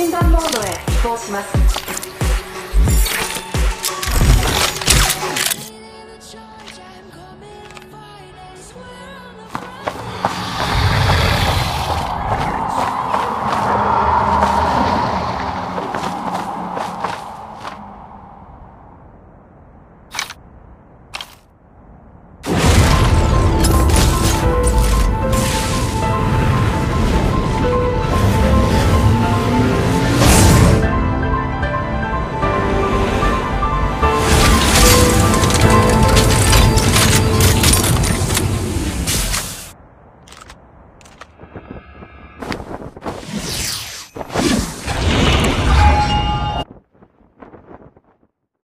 診断モードへ移行します。